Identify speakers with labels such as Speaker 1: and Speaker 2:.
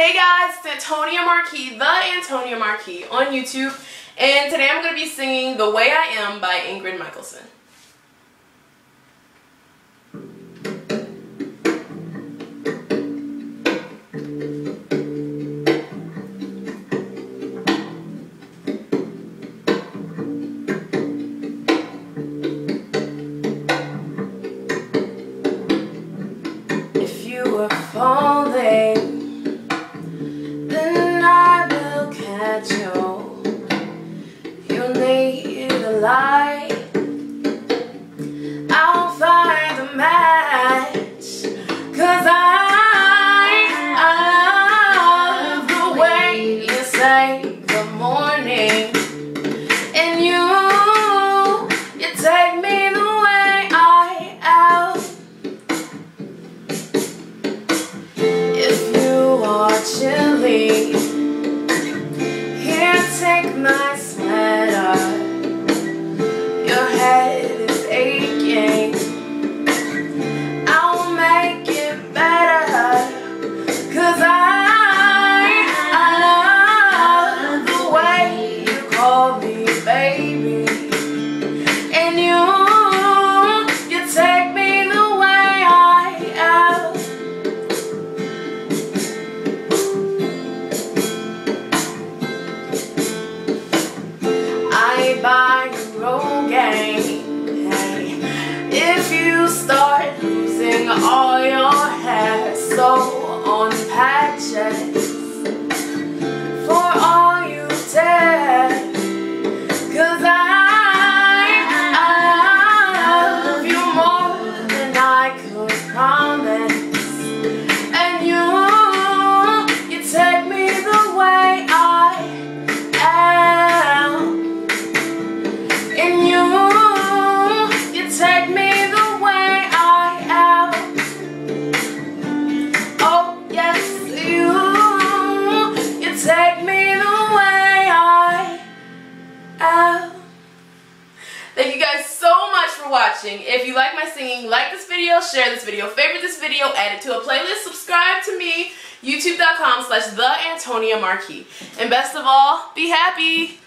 Speaker 1: Hey guys, it's Antonia Markie, the Antonia Markie on YouTube, and today I'm going to be singing The Way I Am by Ingrid Michaelson. If you were falling Need a light. I'll find a match. Cause I, I love the way you say good morning. And you, you take me the way I am. If you are chilly, here take my all your hair, sew on patches Thank you guys so much for watching. If you like my singing, like this video, share this video, favorite this video, add it to a playlist, subscribe to me, youtube.com slash the Antonia Markie. And best of all, be happy.